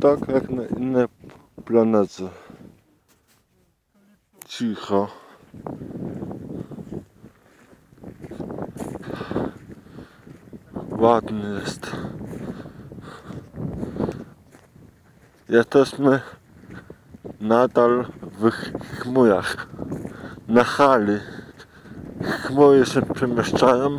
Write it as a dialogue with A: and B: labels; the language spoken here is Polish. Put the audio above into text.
A: tak jak na innej planecie. Cicho. Ładny jest. Jesteśmy nadal w chmurach. Na hali. Chmury się przemieszczają.